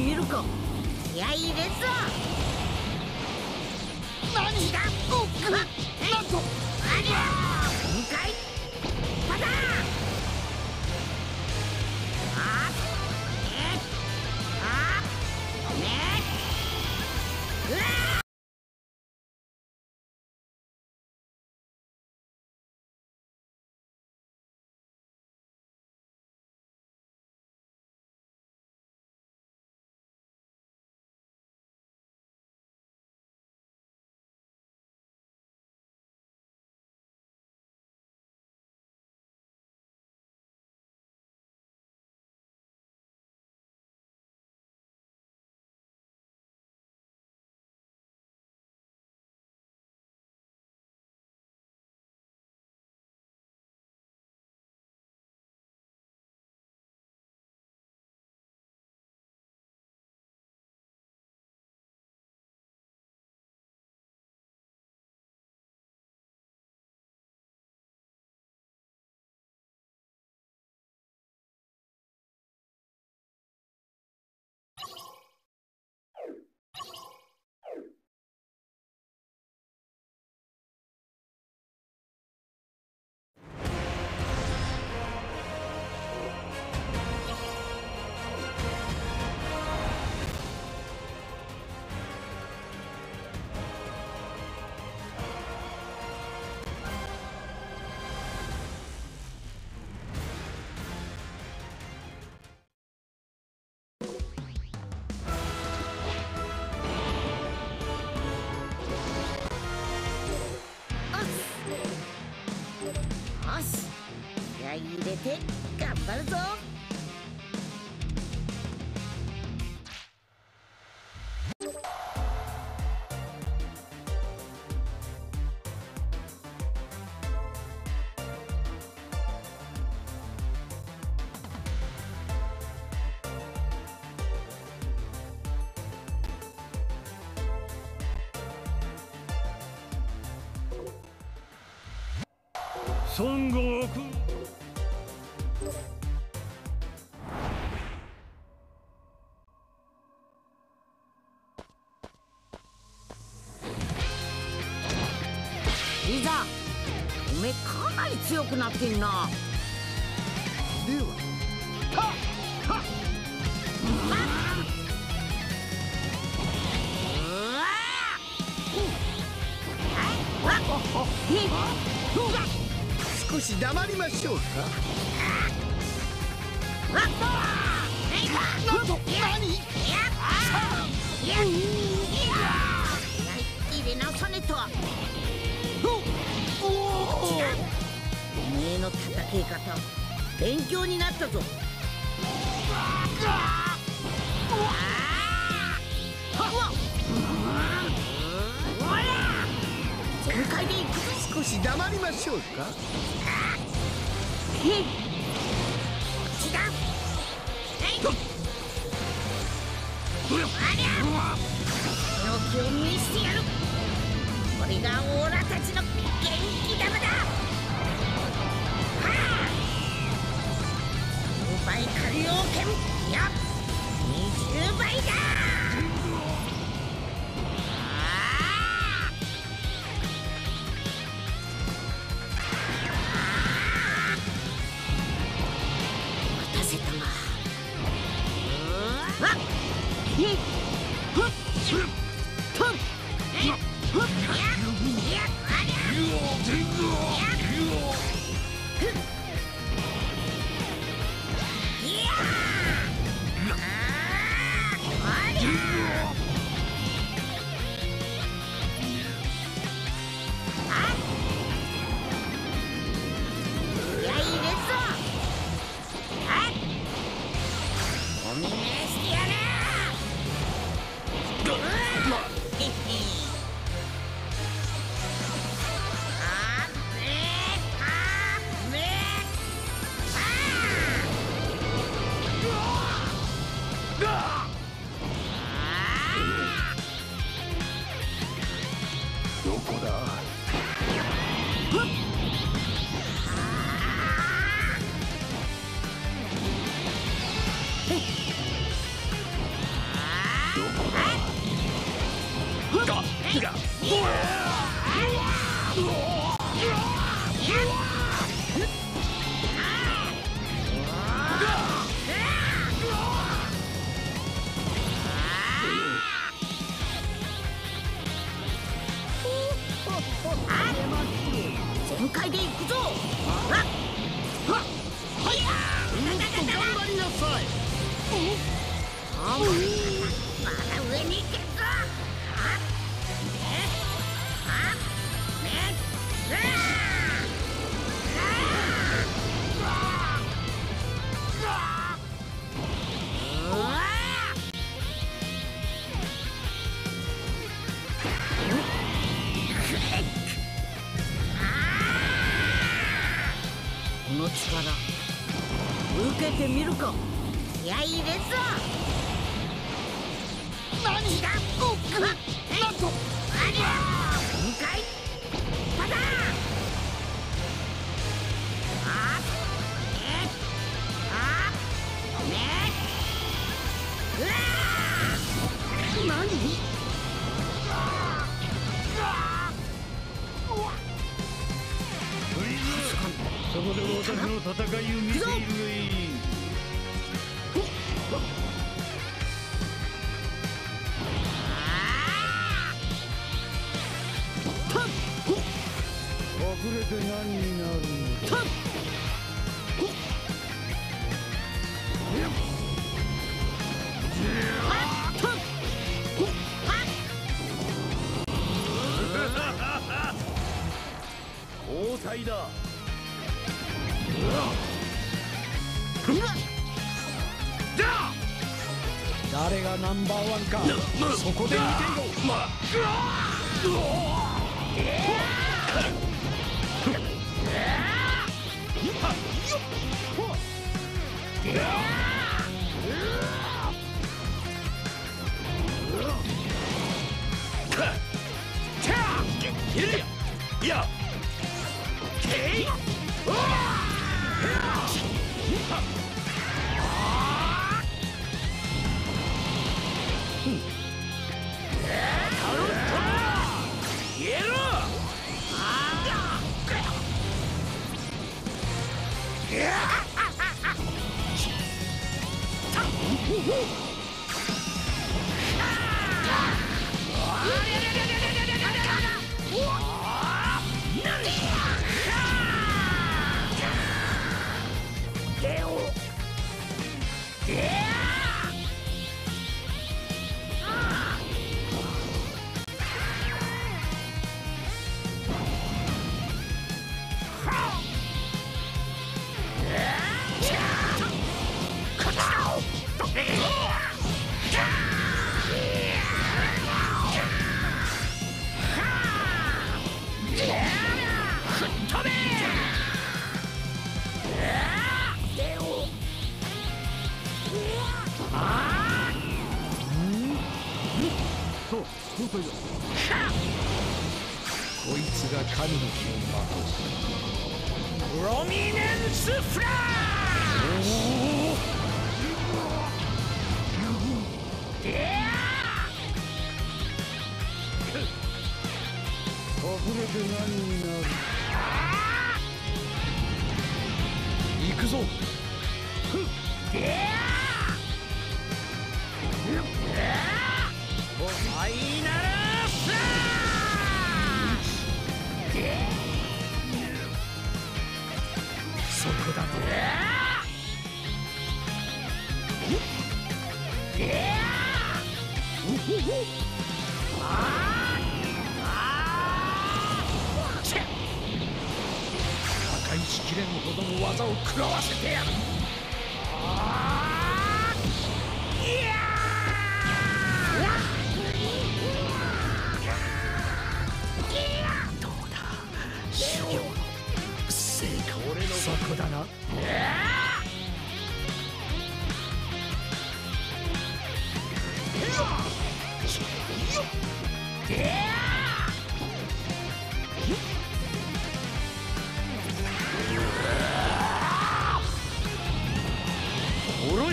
て孫悟空。いざおめかなり強くなってんな。では。はは少し黙りましょうか。なんと何入れ直さねと。めの戦い方勉強になったぞ全開でいくぞ少し黙りましょうか？違う。気を見せてやる。これがオーラたちの元気玉だ。倍火曜剣いや20倍だっけてみるか気合い入れぞ。何だおっなんと。ありゃ向かいパターンあっえっあっねうわ何そこで私の戦いを見ているがいいになるのだ交代だ誰がナンバーワンかそこで見ていろいそう神の気をまとうプロミネンスフラ遅れて何になる？行くぞそこだ破壊しきれんほどの技を食らわせてやる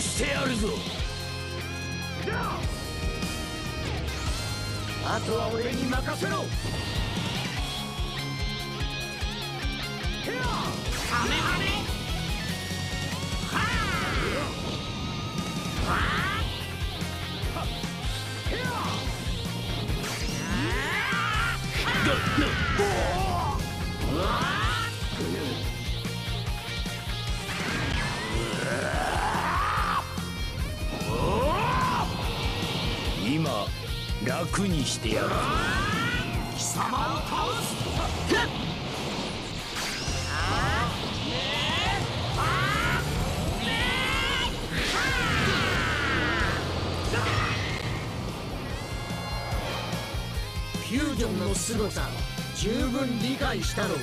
してやるぞ。あとは俺に任せろ。ハメハメはあ楽にしてやる貴様を倒す。フュージョンの凄さ十分理解したろう